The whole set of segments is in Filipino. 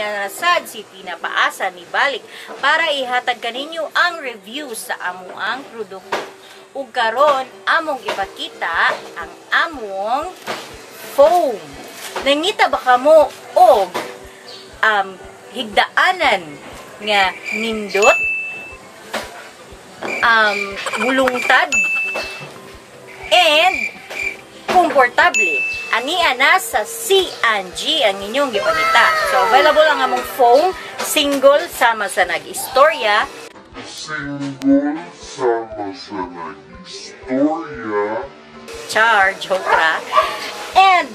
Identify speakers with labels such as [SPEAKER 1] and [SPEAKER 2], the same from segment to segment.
[SPEAKER 1] niya nasad si pinapaasa ni balik para ihatag kaninyo ang review sa amo ang produkto. Ug karon among ipakita ang among foam. Nangita ba kamo og um, higdaanan nga nindot um, mulungtad and komportable. Ani ana sa C&G ang inyong gipangita. So available ang among foam single sama sa nag-istorya
[SPEAKER 2] Single sama sa nag-istorya
[SPEAKER 1] char, joke ra, and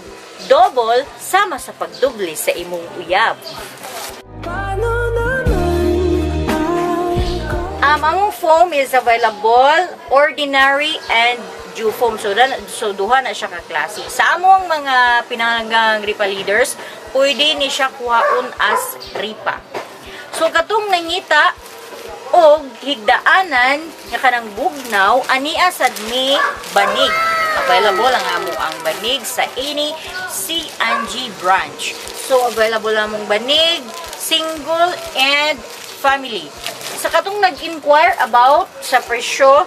[SPEAKER 1] double sama sa pagdoble sa imong uyab. Um, among foam is available, ordinary and foam. So, dan, so duha na siya ka-klase. Sa among mga pinanggang ripa leaders, pwede ni siya kuhaon as ripa. So, katong nangita, og higdaanan nga kanang bugnaw ani asad ni banig available ang amo ang banig sa any C&G branch so available among banig single and family sa katong nag-inquire about sa presyo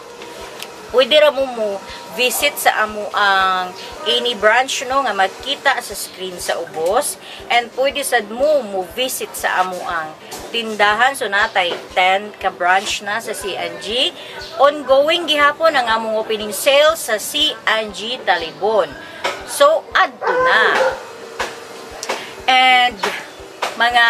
[SPEAKER 1] pwede ra mo mo visit sa amo ang any branch no nga makita sa screen sa ubos. And pwede sad mo mo visit sa amo ang tindahan. So natay 10 ka branch na sa C&G ongoing gihapon ang among opening sale sa C&G Talibon. So adto na. And mga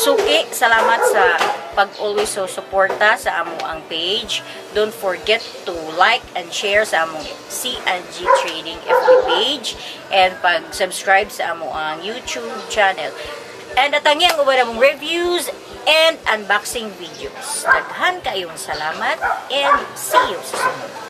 [SPEAKER 1] suki, salamat sa pag-always so suporta sa amo ang page. Don't forget to like and share sa among C&G Trading FB page and pag-subscribe sa amo ang YouTube channel. And atangi ang uban mong reviews and unboxing videos. Daghan kayong salamat and see you sunod.